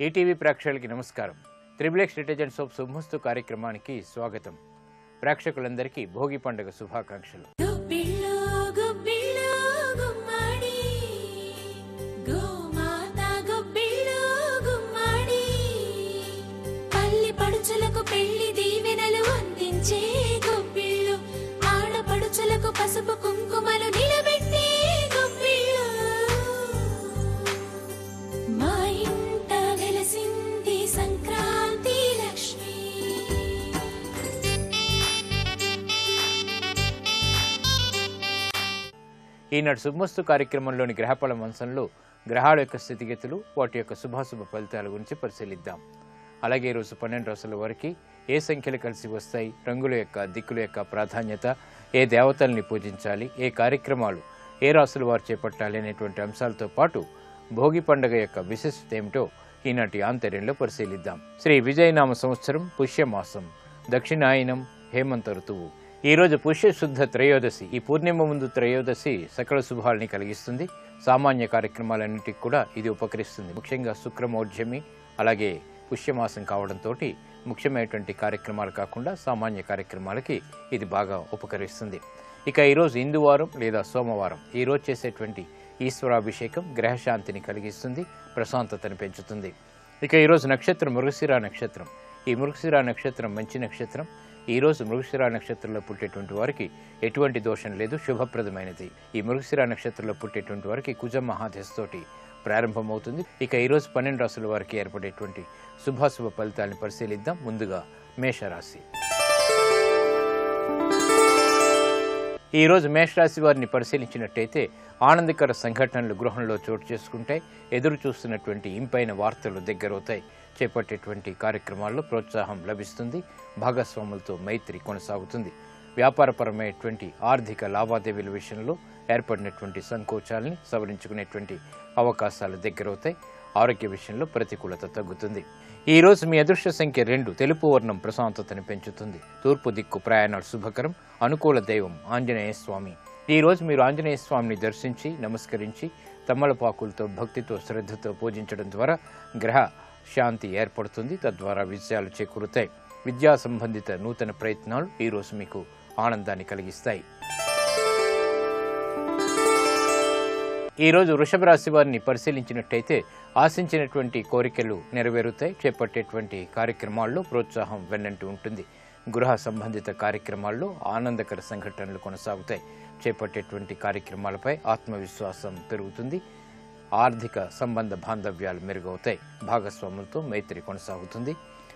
ETV ప్రేక్షకులకి నమస్కారం. Triplex detergent soap శుభమస్తు కార్యక్రమానికి స్వాగతం. ప్రేక్షకులందరికీ భోగి పండుగ శుభాకాంక్షలు. ఈనాడు శుభమస్తు కార్యక్రమంలోని గ్రహఫల మంచంలో గ్రహాల యొక్క స్థితిగతులు వాటి యొక్క శుభాశుభ ఫలితాల గురించి పరిశీలిద్దాం. అలాగే ఈరోజు పన్నెండు రోజుల వరకు ఏ సంఖ్యలు కలిసి వస్తాయి రంగుల యొక్క దిక్కుల యొక్క ప్రాధాన్యత ఏ దేవతల్ని పూజించాలి ఏ కార్యక్రమాలు ఏ రాసులు వారు చేపట్టాలి అనేటువంటి అంశాలతో పాటు భోగి పండుగ యొక్క విశిష్టత ఏమిటో ఈనాటి ఆంతర్యంలో పరిశీలిద్దాం. శ్రీ విజయనామ సంవత్సరం పుష్యమాసం దక్షిణాయనం హేమంత ఋతువు. ఈరోజు పుష్యశుద్ధ త్రయోదశి. ఈ పూర్ణిమ ముందు త్రయోదశి సకల శుభాల్ని కలిగిస్తుంది. సామాన్య కార్యక్రమాలన్నిటికి కూడా ఇది ఉపకరిస్తుంది. ముఖ్యంగా శుక్రమౌఢ్యమి అలాగే పుష్యమాసం కావడంతో ముఖ్యమైనటువంటి కార్యక్రమాలు కాకుండా సామాన్య కార్యక్రమాలకి ఇది బాగా ఉపకరిస్తుంది. ఇక ఈరోజు ఇందువారం లేదా సోమవారం ఈరోజు చేసేటువంటి ఈశ్వరాభిషేకం గ్రహశాంతిని కలిగిస్తుంది ప్రశాంతతను పెంచుతుంది. ఇక ఈరోజు నక్షత్రం మృగశిర నక్షత్రం. ఈ మృగశిర నక్షత్రం మంచి నక్షత్రం. ఈ రోజు మృగశిర నక్షత్రంలో పుట్టేటువంటి వారికి ఎటువంటి దోషం లేదు శుభప్రదమైనది. ఈ మృగశిర నక్షత్రంలో పుట్టేటువంటి వారికి కుజ మహాదశతోటి ప్రారంభమవుతుంది. ఇక ఈ రోజు పన్నెండు రాసుల వారికి ఏర్పడేటువంటి శుభాశుభ ఫలితాలను పరిశీలిద్దాం. ముందుగా మేషరాశి. ఈ రోజు మేషరాశి వారిని పరిశీలించినట్టయితే ఆనందకర సంఘటనలు గృహంలో చోటు చేసుకుంటాయి. ఎదురు చూస్తున్నటువంటి ఇంపైన వార్తలు దగ్గరవుతాయి. చేపట్టేటువంటి కార్యక్రమాల్లో ప్రోత్సాహం లభిస్తుంది. భాగస్వాములతో మైత్రి కొనసాగుతుంది. వ్యాపారపరమైనటువంటి ఆర్థిక లావాదేవీల విషయంలో ఏర్పడినటువంటి సంకోచాలని సవరించుకునేటువంటి అవకాశాలు దగ్గరవుతాయి. ఆరోగ్య విషయంలో ప్రతికూలత తగ్గుతుంది. ఈరోజు మీ అదృష్ట సంఖ్య రెండు. తెలుపు వర్ణం ప్రశాంతతను పెంచుతుంది. తూర్పు దిక్కు ప్రయాణాలు శుభకరం. అనుకూల దైవం ఆంజనేయ స్వామి. ఈరోజు మీరు ఆంజనేయ స్వామిని దర్శించి నమస్కరించి తమ్మలపాకులతో భక్తితో శ్రద్ధతో పూజించడం ద్వారా గ్రహ శాంతి ఏర్పడుతుంది. తద్వారా విజయాలు చేకూరుతాయి. విద్యా సంబంధిత నూతన ప్రయత్నాలు ఈరోజు మీకు ఆనందాన్ని కలిగిస్తాయి. ఈరోజు వృషభ రాశి వారిని పరిశీలించినట్టయితే ఆశించినటువంటి కోరికలు నెరవేరుతాయి. చేపట్టేటువంటి కార్యక్రమాల్లో ప్రోత్సాహం వెన్నంటి ఉంటుంది. గృహ సంబంధిత కార్యక్రమాల్లో ఆనందకర సంఘటనలు కొనసాగుతాయి. చేపట్టేటువంటి కార్యక్రమాలపై ఆత్మవిశ్వాసం పెరుగుతుంది. ఆర్థిక సంబంధ బాంధవ్యాలు మెరుగవుతాయి. భాగస్వాములతో మైత్రి కొనసాగుతుంది.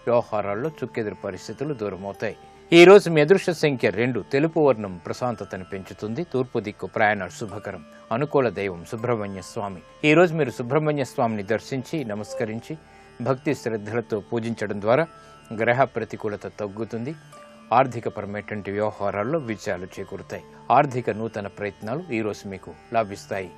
వ్యవహారాల్లో చుక్కెదురు పరిస్థితులు దూరమవుతాయి. ఈ రోజు మీ అదృష్ట సంఖ్య రెండు. తెలుపు వర్ణం ప్రశాంతతను పెంచుతుంది. తూర్పు దిక్కు ప్రయాణాలు శుభకరం. అనుకూల దైవం సుబ్రహ్మణ్య స్వామి. ఈరోజు మీరు సుబ్రహ్మణ్య స్వామిని దర్శించి నమస్కరించి భక్తి శ్రద్ధలతో పూజించడం ద్వారా గ్రహ ప్రతికూలత తగ్గుతుంది. ఆర్థికపరమైనటువంటి వ్యవహారాల్లో విజయాలు చేకూరుతాయి. ఆర్థిక నూతన ప్రయత్నాలు ఈరోజు మీకు లాభిస్తాయి.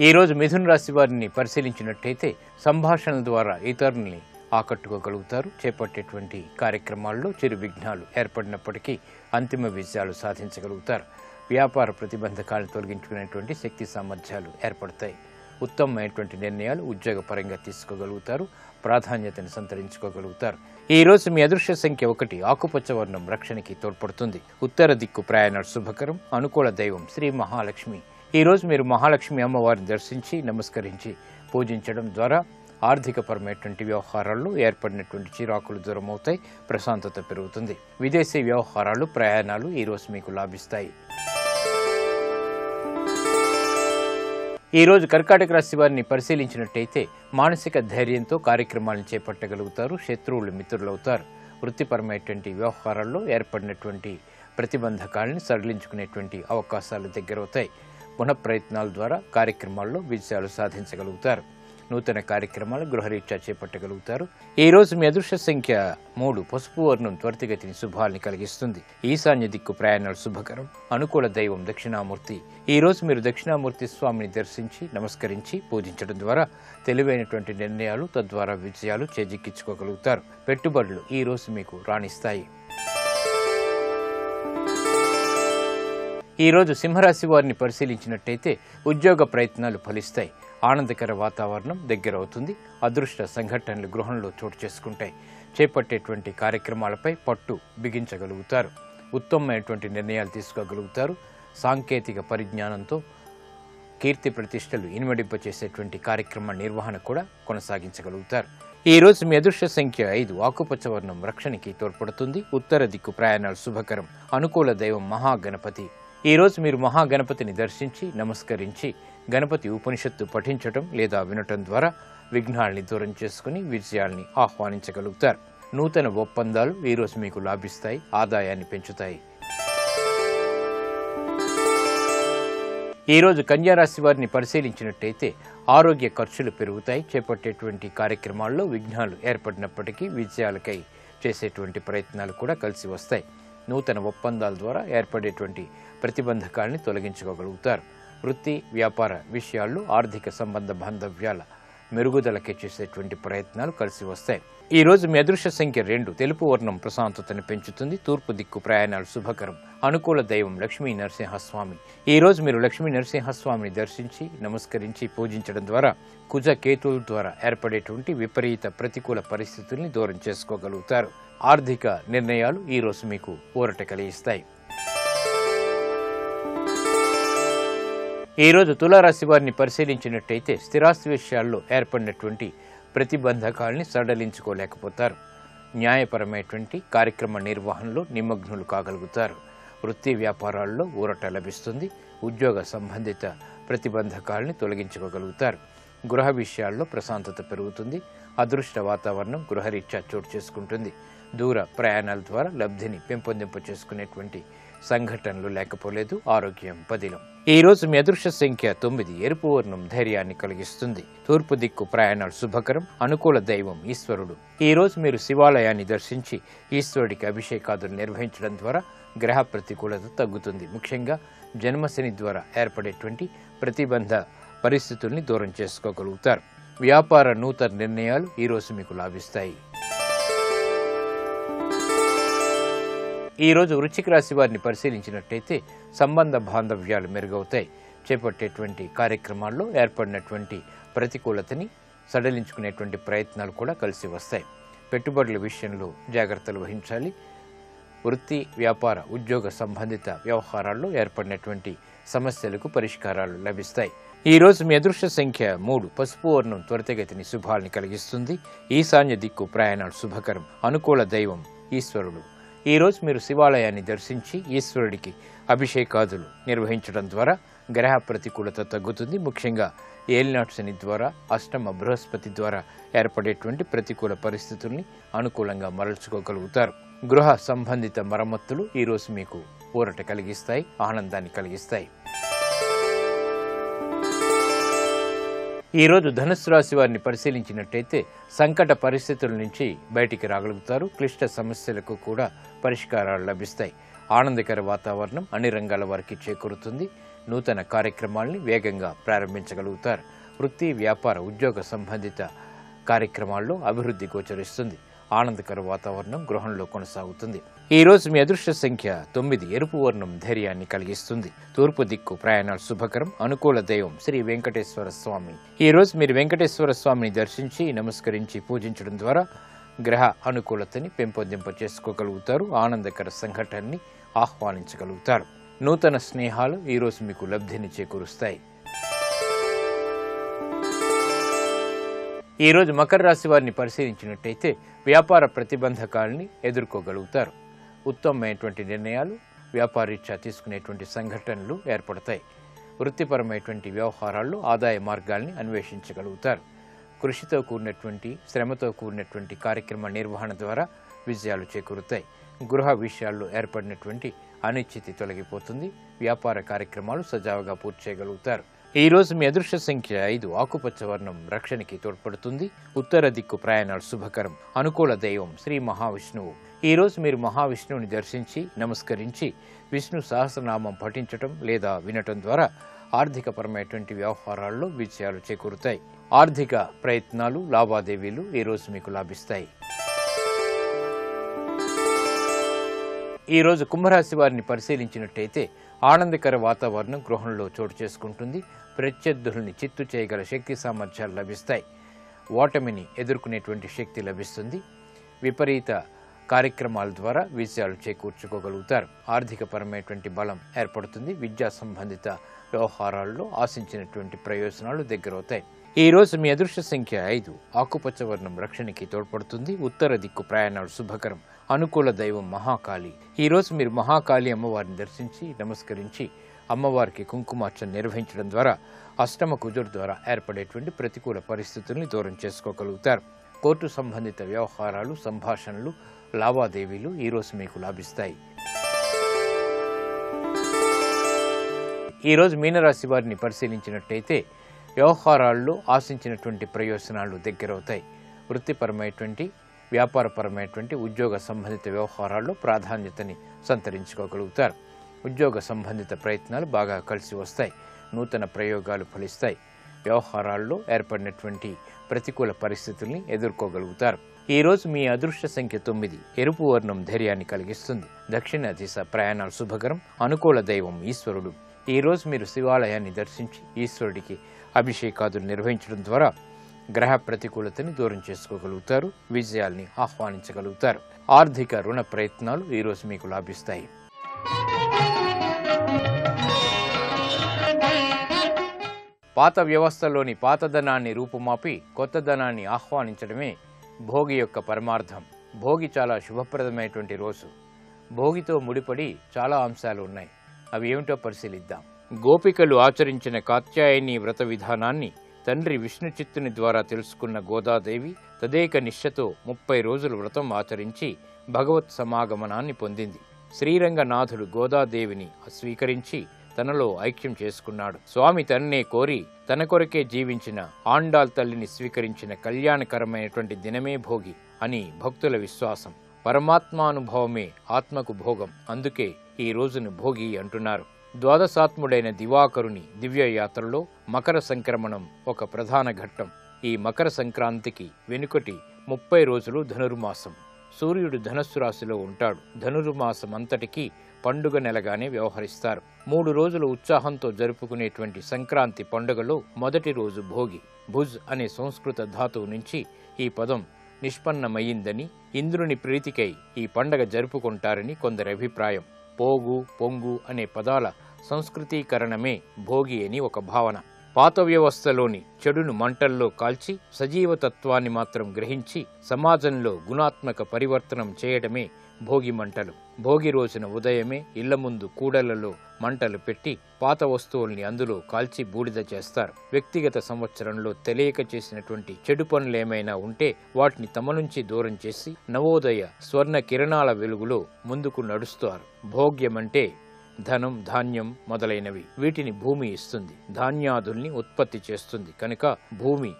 ఈ రోజు మిథున రాశి వారిని పరిశీలించినట్టయితే సంభాషణల ద్వారా ఇతరుల్ని ఆకట్టుకోగలుగుతారు. చేపట్టేటువంటి కార్యక్రమాల్లో చిరు విఘ్నాలు ఏర్పడినప్పటికీ అంతిమ విజయాలు సాధించగలుగుతారు. వ్యాపార ప్రతిబంధకాలను తొలగించుకునేటువంటి శక్తి సామర్థ్యాలు ఏర్పడతాయి. ఉత్తమమైనటువంటి నిర్ణయాలు ఉద్యోగపరంగా తీసుకోగలుగుతారు. ప్రాధాన్యతను సంతరించుకోగలుగుతారు. ఈ రోజు మీ అదృశ్య సంఖ్య ఒకటి ఆకుపచ్చ వర్ణం రక్షణకి తోడ్పడుతుంది. ఉత్తర దిక్కు ప్రయాణాలు శుభకరం అనుకూల దైవం శ్రీ మహాలక్ష్మి. ఈ రోజు మీరు మహాలక్ష్మి అమ్మవారిని దర్శించి నమస్కరించి పూజించడం ద్వారా ఆర్థికపరమైనటువంటి వ్యవహారాల్లో ఏర్పడినటువంటి చిరాకులు దూరమవుతాయి ప్రశాంతత పెరుగుతుంది. విదేశీ వ్యవహారాలు ప్రయాణాలు ఈరోజు మీకు లాభిస్తాయి. ఈ రోజు కర్కాటక రాశి వారిని పరిశీలించినట్టయితే మానసిక ధైర్యంతో కార్యక్రమాలను చేపట్టగలుగుతారు శత్రువులు మిత్రులవుతారు. వృత్తిపరమైనటువంటి వ్యవహారాల్లో ఏర్పడినటువంటి ప్రతిబంధకాలను సడలించుకునేటువంటి అవకాశాలు దగ్గరవుతాయి. పునః ప్రయత్నాల ద్వారా కార్యక్రమాల్లో విజయాలు సాధించగలుగుతారు. నూతన కార్యక్రమాలు గృహరీత్యా చేపట్టగలుగుతారు. ఈ రోజు మీ అదృష్ట సంఖ్య మూడు. పసుపు వర్ణం త్వరితగతిని శుభాల్ని కలిగిస్తుంది. ఈశాన్య దిక్కు ప్రయాణాలు శుభకరం. అనుకూల దైవం దక్షిణామూర్తి. ఈ రోజు మీరు దక్షిణామూర్తి స్వామిని దర్శించి నమస్కరించి పూజించడం ద్వారా తెలివైనటువంటి నిర్ణయాలు తద్వారా విజయాలు చేజిక్కించుకోగలుగుతారు. పెట్టుబడులు ఈ రోజు మీకు రాణిస్తాయి. ఈ రోజు సింహరాశి వారిని పరిశీలించినట్టయితే ఉద్యోగ ప్రయత్నాలు ఫలిస్తాయి. ఆనందకర వాతావరణం దగ్గరవుతుంది. అదృష్ట సంఘటనలు గృహంలో చోటు చేసుకుంటాయి చేపట్టేటువంటి కార్యక్రమాలపై పట్టు బిగించగలుగుతారు. ఉత్తమమైనటువంటి నిర్ణయాలు తీసుకోగలుగుతారు. సాంకేతిక పరిజ్ఞానంతో కీర్తి ప్రతిష్టలు ఇనుమడింప చేసేటువంటి కార్యక్రమ నిర్వహణ కూడా కొనసాగించగలుగుతారు. ఈ రోజు మీ అదృష్ట సంఖ్య ఐదు. ఆకుపచ్చ వర్ణం రక్షణకి తోడ్పడుతుంది. ఉత్తర దిక్కు ప్రయాణాలు శుభకరం. అనుకూల దైవం మహాగణపతి. ఈ రోజు మీరు మహాగణపతిని దర్శించి నమస్కరించి గణపతి ఉపనిషత్తు పఠించటం లేదా వినటం ద్వారా విఘ్నాల్ని దూరం చేసుకుని విజయాల్ని ఆహ్వానించగలుగుతారు. నూతన ఒప్పందాలు ఈ రోజు మీకు లాభిస్తాయి ఆదాయాన్ని పెంచుతాయి. ఈ రోజు కన్యారాశి వారిని పరిశీలించినట్టయితే ఆరోగ్య ఖర్చులు పెరుగుతాయి. చేపట్టేటువంటి కార్యక్రమాల్లో విఘ్నాలు ఏర్పడినప్పటికీ విజయాలకై చేసేటువంటి ప్రయత్నాలు కూడా కలిసి వస్తాయి. నూతన ఒప్పందాల ద్వారా ఏర్పడేటువంటి ప్రతిబంధకాల్ని తొలగించుకోగలుగుతారు. వృత్తి వ్యాపార విషయాల్లో ఆర్థిక సంబంధ బాంధవ్యాల మెరుగుదలకి చేసేటువంటి ప్రయత్నాలు కలిసి వస్తాయి. ఈ రోజు మీ అదృశ్య సంఖ్య రెండు తెలుపు వర్ణం ప్రశాంతతను పెంచుతుంది. తూర్పు దిక్కు ప్రయాణాలు శుభకరం. అనుకూల దైవం లక్ష్మీ నరసింహస్వామి. ఈ రోజు మీరు లక్ష్మీ నరసింహస్వామిని దర్శించి నమస్కరించి పూజించడం ద్వారా కుజ కేతువుల ద్వారా ఏర్పడేటువంటి విపరీత ప్రతికూల పరిస్థితుల్ని దూరం చేసుకోగలుగుతారు. ఆర్థిక నిర్ణయాలు ఈ రోజు మీకు ఊరట కలిగిస్తాయి. ఈరోజు తులారాశి వారిని పరిశీలించినట్టయితే స్థిరాస్తి విషయాల్లో ఏర్పడినటువంటి ప్రతిబంధకాల్ని సడలించుకోలేకపోతారు. న్యాయపరమైనటువంటి కార్యక్రమ నిర్వహణలో నిమగ్నులు కాగలుగుతారు. వృత్తి వ్యాపారాల్లో ఊరట లభిస్తుంది. ఉద్యోగ సంబంధిత ప్రతిబంధకాల్ని తొలగించుకోగలుగుతారు. గృహ విషయాల్లో ప్రశాంతత పెరుగుతుంది. అదృష్ట వాతావరణం గృహరీత్యా చోటు చేసుకుంటుంది. దూర ప్రయాణాల ద్వారా లబ్ధిని పెంపొందింప చేసుకునేటువంటి సంఘటనలు లేకపోలేదు ఆరోగ్యం పదిలం. ఈ రోజు మీ అదృష్ట సంఖ్య తొమ్మిది ఎరుపు వర్ణం ధైర్యాన్ని కలిగిస్తుంది. తూర్పు దిక్కు ప్రయాణాలు శుభకరం అనుకూల దైవం ఈశ్వరుడు. ఈ రోజు మీరు శివాలయాన్ని దర్శించి ఈశ్వరుడికి అభిషేకాదులు నిర్వహించడం ద్వారా గ్రహ ప్రతికూలత తగ్గుతుంది. ముఖ్యంగా జన్మశని ద్వారా ఏర్పడేటువంటి ప్రతిబంధ పరిస్థితుల్ని దూరం చేసుకోగలుగుతారు. వ్యాపార నూతన నిర్ణయాలు ఈ రోజు మీకు లాభిస్తాయి. ఈ రోజు వృశ్చిక రాశి వారిని పరిశీలించినట్టయితే సంబంధ బాంధవ్యాలు మెరుగవుతాయి. చేపట్టేటువంటి కార్యక్రమాల్లో ఏర్పడినటువంటి ప్రతికూలతని సడలించుకునేటువంటి ప్రయత్నాలు కూడా కలిసి వస్తాయి. పెట్టుబడుల విషయంలో జాగ్రత్తలు వహించాలి. వృత్తి వ్యాపార ఉద్యోగ సంబంధిత వ్యవహారాల్లో ఏర్పడినటువంటి సమస్యలకు పరిష్కారాలు లభిస్తాయి. ఈ రోజు మీ అదృష్ట సంఖ్య మూడు. పసుపు వర్ణం త్వరితగతిని శుభాల్ని కలిగిస్తుంది. ఈశాన్య దిక్కు ప్రయాణాలు శుభకరం. అనుకూల దైవం ఈశ్వరుడు. ఈరోజు మీరు శివాలయాన్ని దర్శించి ఈశ్వరుడికి అభిషేకాదులు నిర్వహించడం ద్వారా గ్రహ ప్రతికూలత తగ్గుతుంది. ముఖ్యంగా ఏలినాటి శని ద్వారా అష్టమ బృహస్పతి ద్వారా ఏర్పడేటువంటి ప్రతికూల పరిస్థితుల్ని అనుకూలంగా మరల్చుకోగలుగుతారు గృహ సంబంధిత మరమ్మతులు ఈరోజు మీకు ఊరట కలిగిస్తాయి ఆనందాన్ని కలిగిస్తాయి. ఈరోజు ధనుసు రాశి వారిని పరిశీలించినట్టయితే సంకట పరిస్థితుల నుంచి బయటికి రాగలుగుతారు. క్లిష్ట సమస్యలకు కూడా పరిష్కారాలు లభిస్తాయి. ఆనందకర వాతావరణం అన్ని రంగాల వారికి చేకూరుతుంది. నూతన కార్యక్రమాల్ని వేగంగా ప్రారంభించగలుగుతారు. వృత్తి వ్యాపార ఉద్యోగ సంబంధిత కార్యక్రమాల్లో అభివృద్ధి గోచరిస్తుంది. ఆనందకర వాతావరణం గృహంలో కొనసాగుతుంది. ఈ రోజు మీ అదృష్ట సంఖ్య తొమ్మిది. ఎరుపు వర్ణం ధైర్యాన్ని కలిగిస్తుంది. తూర్పు దిక్కు ప్రయాణాలు శుభకరం. అనుకూల దైవం శ్రీ వెంకటేశ్వర స్వామి. ఈ రోజు మీరు వెంకటేశ్వర స్వామిని దర్శించి నమస్కరించి పూజించడం ద్వారా గ్రహ అనుకూలతని పెంపొందింప చేసుకోగలుగుతారు. ఆనందకర సంఘటనని ఆహ్వానించగలుగుతారు. నూతన స్నేహాలు ఈరోజు మీకు లబ్ధిని చేకూరుస్తాయి. ఈరోజు మకర రాశి వారిని పరిశీలించినట్టయితే వ్యాపార ప్రతిబంధకాలని ఎదుర్కోగలుగుతారు. ఉత్తమమైనటువంటి నిర్ణయాలు వ్యాపారీత్యా తీసుకునేటువంటి సంఘటనలు ఏర్పడతాయి. వృత్తిపరమైనటువంటి వ్యవహారాల్లో ఆదాయ మార్గాల్ని అన్వేషించగలుగుతారు. కృషితో కూడినటువంటి శ్రమతో కూడినటువంటి కార్యక్రమ నిర్వహణ ద్వారా విజయాలు చేకూరుతాయి. గృహ విషయాల్లో ఏర్పడినటువంటి అనిశ్చితి తొలగిపోతుంది. వ్యాపార కార్యక్రమాలు సజావుగా పూర్తి చేయగలుగుతారు. ఈ రోజు మీ అదృష్ట సంఖ్య ఐదు. ఆకుపచ్చ వర్ణం రక్షణకి తోడ్పడుతుంది. ఉత్తర దిక్కు ప్రయాణాలు శుభకరం. అనుకూల దైవం శ్రీ మహావిష్ణువు. ఈ రోజు మీరు మహావిష్ణువుని దర్శించి నమస్కరించి విష్ణు సహస్రనామం పఠించటం లేదా వినటం ద్వారా ఆర్థికపరమైనటువంటి వ్యవహారాల్లో విజయాలు చేకూరుతాయి. ఆర్థిక ప్రయత్నాలు లావాదేవీలు ఈ రోజు మీకు లాభిస్తాయి. ఈ రోజు కుంభరాశి వారిని పరిశీలించినట్టయితే ఆనందకర వాతావరణం గృహంలో చోటు చేసుకుంటుంది. ప్రత్యర్థుల్ని చిత్తు చేయగల శక్తి సామర్థ్యాలు లభిస్తాయి. ఓటమిని ఎదుర్కొనేటువంటి శక్తి లభిస్తుంది. విపరీత కార్యక్రమాల ద్వారా విజయాలు చేకూర్చుకోగలుగుతారు. ఆర్థికపరమైనటువంటి బలం ఏర్పడుతుంది. విద్యా సంబంధిత వ్యవహారాల్లో ఆశించినటువంటి ప్రయోజనాలు దగ్గరవుతాయి. ఈ రోజు మీ అదృష్ట సంఖ్య ఐదు. ఆకుపచ్చ వర్ణం రక్షణకి తోడ్పడుతుంది. ఉత్తర దిక్కు ప్రయాణాలు శుభకరం. అనుకూల దైవం మహాకాళి. ఈ రోజు మీరు మహాకాళి అమ్మవారిని దర్శించి నమస్కరించి అమ్మవారికి కుంకుమార్చన నిర్వహించడం ద్వారా అష్టమ కుజుడు ద్వారా ఏర్పడేటువంటి ప్రతికూల పరిస్థితుల్ని దూరం చేసుకోగలుగుతారు. కోర్టు సంబంధిత వ్యవహారాలు సంభాషణలు లావాదేవీలు ఈరోజు మీకు లాభిస్తాయి. ఈరోజు మీనరాశి వారిని పరిశీలించినట్టయితే వ్యవహారాల్లో ఆశించినటువంటి ప్రయోజనాలు దగ్గరవుతాయి. వృత్తిపరమైనటువంటి వ్యాపారపరమైనటువంటి ఉద్యోగ సంబంధిత వ్యవహారాల్లో ప్రాధాన్యతని సంతరించుకోగలుగుతారు. ఉద్యోగ సంబంధిత ప్రయత్నాలు బాగా కలిసి వస్తాయి. నూతన ప్రయోగాలు ఫలిస్తాయి. వ్యవహారాల్లో ఏర్పడినటువంటి ప్రతికూల పరిస్థితుల్ని ఎదుర్కోగలుగుతారు. ఈ రోజు మీ అదృష్ట సంఖ్య తొమ్మిది. ఎరుపు వర్ణం ధైర్యాన్ని కలిగిస్తుంది. దక్షిణ దిశ ప్రయాణాలు శుభకరం. అనుకూల దైవం ఈశ్వరుడు. ఈ రోజు మీరు శివాలయాన్ని దర్శించి ఈశ్వరుడికి అభిషేకాదులు నిర్వహించడం ద్వారా గ్రహ ప్రతికూలతని దూరం చేసుకోగలుగుతారు. విజయాల్ని ఆహ్వానించగలుగుతారు. ఆర్థిక రుణ ప్రయత్నాలు ఈ రోజు మీకు లాభిస్తాయి. పాత వ్యవస్థలోని పాతధనాన్ని రూపుమాపి కొత్త ధనాన్ని ఆహ్వానించడమే భోగి యొక్క పరమార్థం. భోగి చాలా శుభప్రదమైనటువంటి రోజు. భోగితో ముడిపడి చాలా అంశాలు ఉన్నాయి. అవి ఏమిటో పరిశీలిద్దాం. గోపికలు ఆచరించిన కాత్యాయని వ్రత విధానాన్ని తండ్రి విష్ణు చిత్తుని ద్వారా తెలుసుకున్న గోదాదేవి తదేక నిష్ఠతో ముప్పై రోజులు వ్రతం ఆచరించి భగవత్ సమాగమనాన్ని పొందింది. శ్రీరంగనాథుడు గోదాదేవిని స్వీకరించి తనలో ఐక్యం చేసుకున్నాడు. స్వామి తన్నే కోరి తన కొరకే జీవించిన ఆండాల్ తల్లిని స్వీకరించిన కళ్యాణకరమైనటువంటి దినమే భోగి అని భక్తుల విశ్వాసం. పరమాత్మానుభవమే ఆత్మకు భోగం. అందుకే ఈ రోజును భోగి అంటున్నారు. ద్వాదశాత్ముడైన దివాకరుని దివ్య యాత్రలో మకర సంక్రమణం ఒక ప్రధాన ఘట్టం. ఈ మకర సంక్రాంతికి వెనుకటి ముప్పై రోజులు ధనుర్మాసం. సూర్యుడు ధనస్సు రాశిలో ఉంటాడు. ధనుర్మాసం అంతటికీ పండుగ నెలగానే వ్యవహరిస్తారు. మూడు రోజులు ఉత్సాహంతో జరుపుకునేటువంటి సంక్రాంతి పండుగలో మొదటి రోజు భోగి భుజ్ అనే సంస్కృత ధాతువు నుంచి ఈ పదం నిష్పన్నమయ్యిందని ఇంద్రుని ప్రీతికై ఈ పండగ జరుపుకుంటారని కొందరి అభిప్రాయం. పోగు పొంగు అనే పదాల సంస్కృతీకరణమే భోగి అని ఒక భావన. పాత వ్యవస్థలోని చెడును మంటల్లో కాల్చి సజీవతత్వాన్ని మాత్రం గ్రహించి సమాజంలో గుణాత్మక పరివర్తనం చేయడమే భోగి మంటలు భోగి రోజున ఉదయమే ఇళ్ళ ముందు కూడలలో మంటలు పెట్టి పాత వస్తువుల్ని అందులో కాల్చి బూడిద చేస్తారు. వ్యక్తిగత సంవత్సరంలో తెలియక చేసినటువంటి చెడు పనులేమైనా ఉంటే వాటిని తమ నుంచి దూరం చేసి నవోదయ స్వర్ణ కిరణాల వెలుగులో ముందుకు నడుస్తారు. భోగ్యమంటే ధనం ధాన్యం మొదలైనవి. వీటిని భూమి ఇస్తుంది. ధాన్యాదుల్ని ఉత్పత్తి చేస్తుంది. కనుక భూమి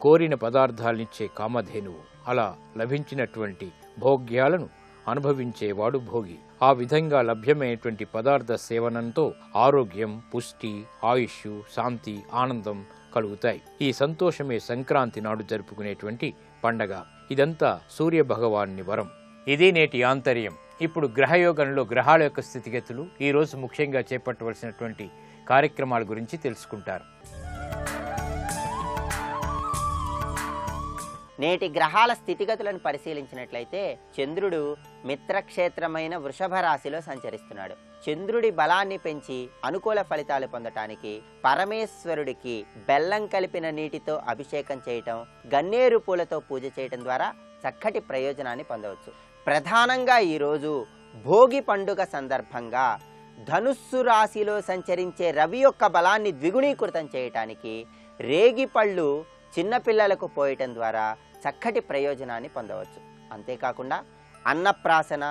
కోరిన పదార్థాలనిచ్చే కామధేనువు. అలా లభించినటువంటి భోగ్యాలను అనుభవించేవాడు భోగి. ఆ విధంగా లభ్యమైనటువంటి పదార్థ సేవనంతో ఆరోగ్యం పుష్టి ఆయుష్ శాంతి ఆనందం కలుగుతాయి. ఈ సంతోషమే సంక్రాంతి నాడు జరుపుకునేటువంటి పండగ. ఇదంతా సూర్య భగవాన్ని వరం. ఇదే నేటి ఆంతర్యం. ఇప్పుడు గ్రహయోగంలో గ్రహాల యొక్క స్థితిగతులు ఈరోజు ముఖ్యంగా చేపట్టవలసినటువంటి కార్యక్రమాల గురించి తెలుసుకుంటారు. నేటి గ్రహాల స్థితిగతులను పరిశీలించినట్లయితే చంద్రుడు మిత్రక్షేత్రమైన వృషభ రాశిలో సంచరిస్తున్నాడు. చంద్రుడి బలాన్ని పెంచి అనుకూల ఫలితాలు పొందటానికి పరమేశ్వరుడికి బెల్లం కలిపిన నీటితో అభిషేకం చేయటం గన్నేరు పూలతో పూజ చేయటం ద్వారా చక్కటి ప్రయోజనాన్ని పొందవచ్చు. ప్రధానంగా ఈరోజు భోగి పండుగ సందర్భంగా ధనుస్సు రాశిలో సంచరించే రవి యొక్క బలాన్ని ద్విగుణీకృతం చేయటానికి రేగి పళ్ళు చిన్నపిల్లలకు పోయటం ద్వారా చక్కటి ప్రయోజనాన్ని పొందవచ్చు. అంతేకాకుండా అన్నప్రాసన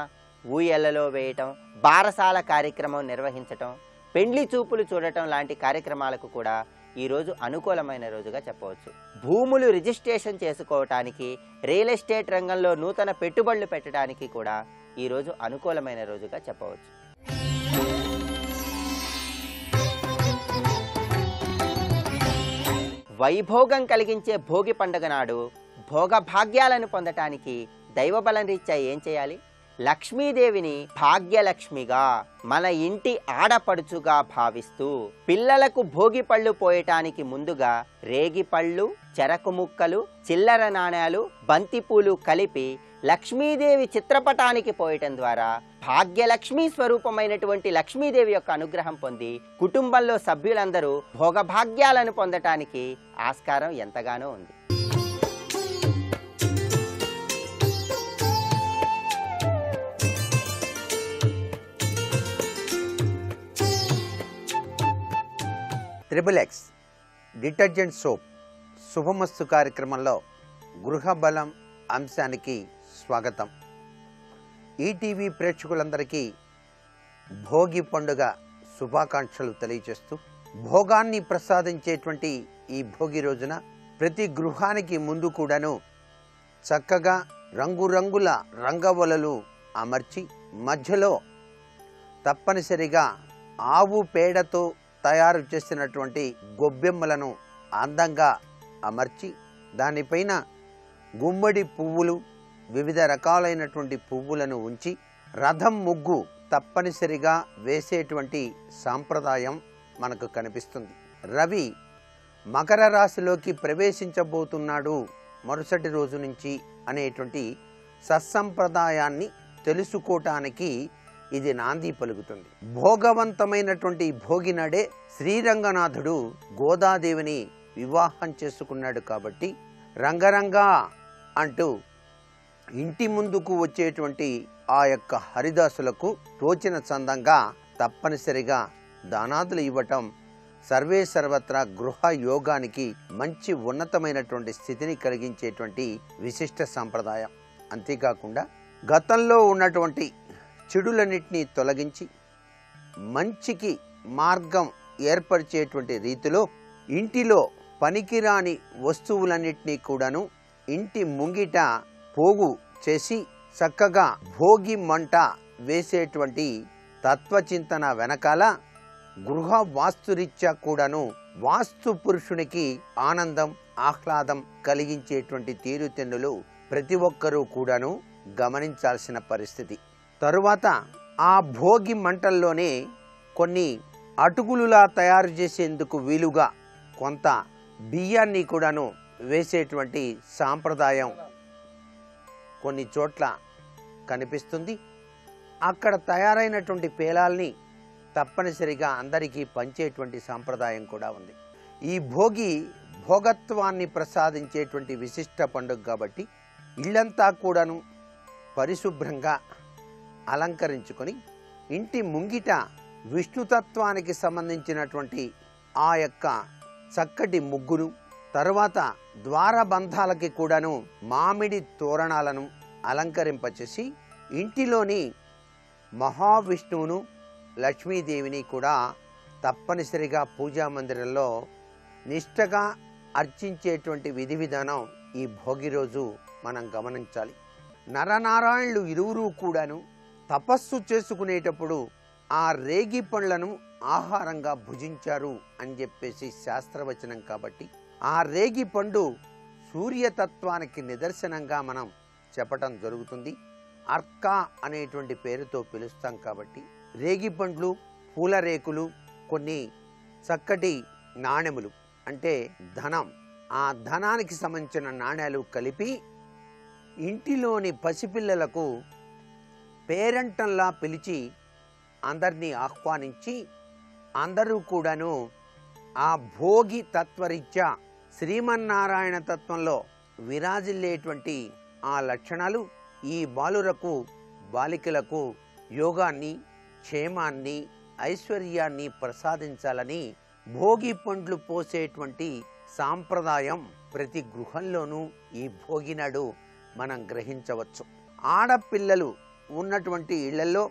ఊయలలో వేయటం బారసాల కార్యక్రమం నిర్వహించటం పెండ్లి చూపులు చూడటం లాంటి కార్యక్రమాలకు కూడా ఈరోజు అనుకూలమైన రోజుగా చెప్పవచ్చు. భూములు రిజిస్ట్రేషన్ చేసుకోవటానికి రియల్ ఎస్టేట్ రంగంలో నూతన పెట్టుబడులు పెట్టడానికి కూడా ఈరోజు అనుకూలమైన రోజుగా చెప్పవచ్చు. వైభోగం కలిగించే భోగి పండుగ నాడు భోగభాగ్యాలను పొందటానికి దైవబలం రీత్యా ఏం చేయాలి? లక్ష్మీదేవిని భాగ్యలక్ష్మిగా మన ఇంటి ఆడపడుచుగా భావిస్తూ పిల్లలకు భోగి పళ్ళు పోయటానికి ముందుగా రేగి పళ్ళు చెరకు ముక్కలు చిల్లర నాణేలు బంతిపూలు కలిపి లక్ష్మీదేవి చిత్రపటానికి పోయటం ద్వారా భాగ్యలక్ష్మీ స్వరూపమైనటువంటి లక్ష్మీదేవి యొక్క అనుగ్రహం పొంది కుటుంబంలో సభ్యులందరూ భోగభాగ్యాలను పొందటానికి ఆస్కారం ఎంతగానో ఉంది. త్రిబుల్ ఎక్స్ డిటర్జెంట్ సోప్ శుభమస్తు కార్యక్రమంలో గృహ బలం అంశానికి స్వాగతం. ఈటీవీ ప్రేక్షకులందరికీ భోగి పండుగ శుభాకాంక్షలు తెలియజేస్తూ భోగాన్ని ప్రసాదించేటువంటి ఈ భోగి రోజున ప్రతి గృహానికి ముందు కూడాను చక్కగా రంగురంగుల రంగవలలు అమర్చి మధ్యలో తప్పనిసరిగా ఆవు పేడతో తయారు చేసినటువంటి గొబ్బెమ్మలను అందంగా అమర్చి దానిపైన గుమ్మడి పువ్వులు వివిధ రకాలైనటువంటి పువ్వులను ఉంచి రథం ముగ్గు తప్పనిసరిగా వేసేటువంటి సాంప్రదాయం మనకు కనిపిస్తుంది. రవి మకర రాశిలోకి ప్రవేశించబోతున్నాడు మరుసటి రోజు నుంచి అనేటువంటి సత్సంప్రదాయాన్ని తెలుసుకోవటానికి ఇది నాంది పలుకుతుంది. భోగవంతమైనటువంటి భోగినాడే శ్రీరంగనాథుడు గోదాదేవిని వివాహం చేసుకున్నాడు కాబట్టి రంగరంగా అంటూ ఇంటి ముందుకు వచ్చేటువంటి ఆ యొక్క హరిదాసులకు తోచిన చందంగా తప్పనిసరిగా దానాదులు ఇవ్వటం సర్వే సర్వత్రా గృహ యోగానికి మంచి ఉన్నతమైనటువంటి స్థితిని కలిగించేటువంటి విశిష్ట సాంప్రదాయం. అంతేకాకుండా గతంలో ఉన్నటువంటి చెడులన్నింటినీ తొలగించి మంచికి మార్గం ఏర్పరిచేటువంటి రీతిలో ఇంటిలో పనికిరాని వస్తువులన్నింటినీ కూడాను ఇంటి ముంగిట పోగు చేసి చక్కగా భోగి మంట వేసేటువంటి తత్వచింతన వెనకాల గృహ వాస్తురీత్యా కూడాను వాస్తు పురుషునికి ఆనందం ఆహ్లాదం కలిగించేటువంటి తీరుతెన్నులు ప్రతి ఒక్కరూ కూడాను గమనించాల్సిన పరిస్థితి. తరువాత ఆ భోగి మంటల్లోనే కొన్ని అటుకులులా తయారు చేసేందుకు వీలుగా కొంత బియ్యాన్ని కూడాను వేసేటువంటి సాంప్రదాయం కొన్ని చోట్ల కనిపిస్తుంది. అక్కడ తయారైనటువంటి పేలాల్ని తప్పనిసరిగా అందరికీ పంచేటువంటి సాంప్రదాయం కూడా ఉంది. ఈ భోగి భోగత్వాన్ని ప్రసాదించేటువంటి విశిష్ట పండుగ కాబట్టి ఇళ్ళంతా కూడాను పరిశుభ్రంగా అలంకరించుకొని ఇంటి ముంగిట విష్ణుతత్వానికి సంబంధించినటువంటి ఆ యొక్క చక్కటి ముగ్గును తరువాత ద్వారబంధాలకి కూడాను మామిడి తోరణాలను అలంకరింపచేసి ఇంటిలోని మహావిష్ణువును లక్ష్మీదేవిని కూడా తప్పనిసరిగా పూజా మందిరంలో నిష్టగా అర్చించేటువంటి విధి విధానం ఈ భోగి రోజు మనం గమనించాలి. నరనారాయణులు ఇరువురు కూడాను తపస్సు చేసుకునేటప్పుడు ఆ రేగి పండ్లను ఆహారంగా భుజించారు అని చెప్పేసి శాస్త్రవచనం కాబట్టి ఆ రేగి పండు సూర్యతత్వానికి నిదర్శనంగా మనం చెప్పటం జరుగుతుంది. అర్కా అనేటువంటి పేరుతో పిలుస్తాం కాబట్టి రేగి పండ్లు పూల రేకులు కొన్ని చక్కటి నాణెములు అంటే ధనం. ఆ ధనానికి సంబంధించిన నాణ్యాలు కలిపి ఇంటిలోని పసిపిల్లలకు పేరంటంలా పిలిచి అందరినీ ఆహ్వానించి అందరూ కూడాను ఆ భోగి తత్వరీత్యా శ్రీమన్నారాయణ తత్వంలో విరాజిల్లేటువంటి ఆ లక్షణాలు ఈ బాలురకు బాలికలకు యోగాన్ని క్షేమాన్ని ఐశ్వర్యాన్ని ప్రసాదించాలని భోగి పండ్లు పోసేటువంటి సాంప్రదాయం ప్రతి గృహంలోనూ ఈ భోగినాడు మనం గ్రహించవచ్చు. ఆడపిల్లలు ఉన్నటువంటి ఇళ్ళలో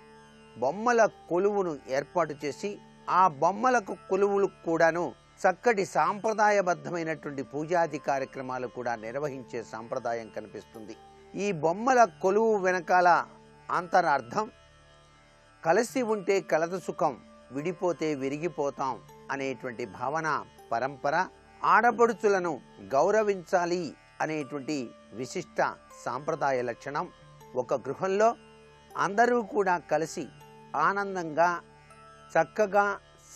బొమ్మల కొలువును ఏర్పాటు చేసి ఆ బొమ్మలకు కొలువులు కూడాను చక్కటి సాంప్రదాయబద్ధమైనటువంటి పూజాది కార్యక్రమాలు కూడా నిర్వహించే సాంప్రదాయం కనిపిస్తుంది. ఈ బొమ్మల కొలువు వెనకాల అంతరార్థం కలిసి ఉంటే కలత సుఖం విడిపోతే విరిగిపోతాం అనేటువంటి భావన పరంపర ఆడపడుచులను గౌరవించాలి అనేటువంటి విశిష్ట సాంప్రదాయ లక్షణం ఒక గృహంలో అందరూ కూడా కలిసి ఆనందంగా చక్కగా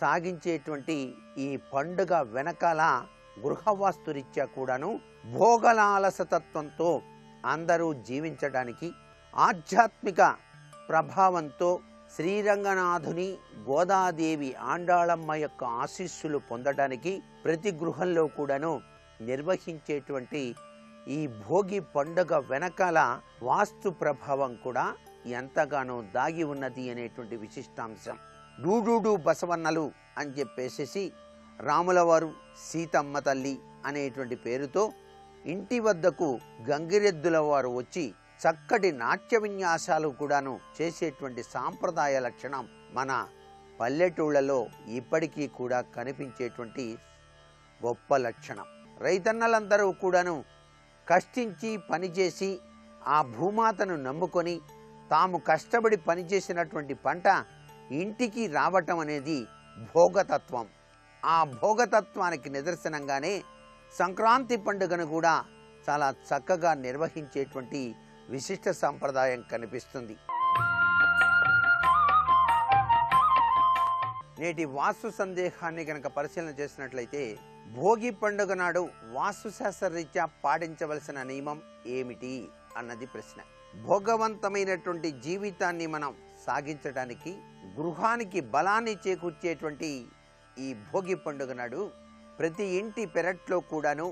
సాగించేటువంటి ఈ పండుగ వెనకాల గృహవాస్తురీత్యా కూడాను భోగలాలసతత్వంతో అందరూ జీవించడానికి ఆధ్యాత్మిక ప్రభావంతో శ్రీరంగనాథుని గోదాదేవి ఆండాళమ్మ యొక్క ఆశీస్సులు పొందడానికి ప్రతి గృహంలో కూడాను నిర్వహించేటువంటి ఈ భోగి పండుగ వెనకాల వాస్తు ప్రభావం కూడా ఎంతగానో దాగి ఉన్నది అనేటువంటి విశిష్టాంశం. డూడూడు బసవన్నలు అని చెప్పేసేసి రాములవారు సీతమ్మ తల్లి అనేటువంటి పేరుతో ఇంటి వద్దకు గంగిరెద్దుల వారు వచ్చి చక్కటి నాట్య విన్యాసాలు కూడాను చేసేటువంటి సాంప్రదాయ లక్షణం మన పల్లెటూళ్ళలో ఇప్పటికీ కూడా కనిపించేటువంటి గొప్ప లక్షణం. రైతన్నలందరూ కూడాను కష్టించి పనిచేసి ఆ భూమాతను నమ్ముకొని తాము కష్టపడి పనిచేసినటువంటి పంట ఇంటికి రావటం అనేది భోగతత్వం. ఆ భోగతత్వానికి నిదర్శనంగానే సంక్రాంతి పండుగను కూడా చాలా చక్కగా నిర్వహించేటువంటి విశిష్ట సాంప్రదాయం కనిపిస్తుంది. నేటి వాస్తు సందేహాన్ని కనుక పరిశీలన చేసినట్లయితే భోగి పండుగ నాడు వాస్తుశాస్త్ర రీత్యా పాటించవలసిన నియమం ఏమిటి? అన్నది ప్రశ్న. భోగవంతమైనటువంటి జీవితాన్ని మనం సాగించడానికి గృహానికి బలాన్ని చేకూర్చేటువంటి ఈ భోగి పండుగ నాడు ప్రతి ఇంటి పెరట్లో కూడాను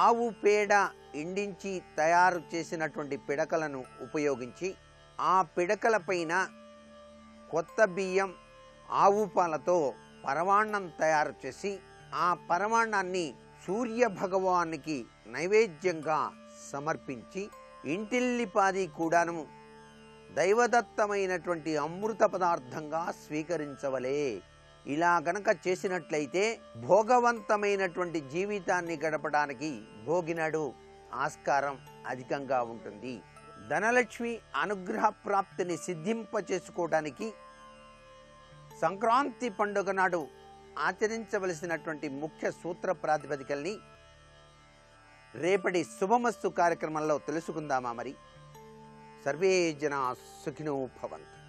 ఆవు పేడ ఎండించి తయారు చేసినటువంటి పిడకలను ఉపయోగించి ఆ పిడకల పైన కొత్త బియ్యం ఆవు పాలతో పరమాన్నం తయారు చేసి ఆ పరమాన్నాన్ని సూర్య భగవానికి నైవేద్యంగా సమర్పించి ఇంటిల్లిపాది కూడాను దైవదత్తమైనటువంటి అమృత పదార్థంగా స్వీకరించవలే. ఇలా గనక చేసినట్లయితే భోగవంతమైనటువంటి జీవితాన్ని గడపడానికి భోగినాడు. ఆస్కారం అధికంగా ఉంటుంది. ధనలక్ష్మి అనుగ్రహ ప్రాప్తిని సిద్ధింప చేసుకోవడానికి సంక్రాంతి పండుగ నాడు ఆచరించవలసినటువంటి ముఖ్య సూత్ర ప్రాతిపదికల్ని రేపటి శుభమస్తు కార్యక్రమంలో తెలుసుకుందామా మరి? सर्वे जना सुखिनो भवन्तु।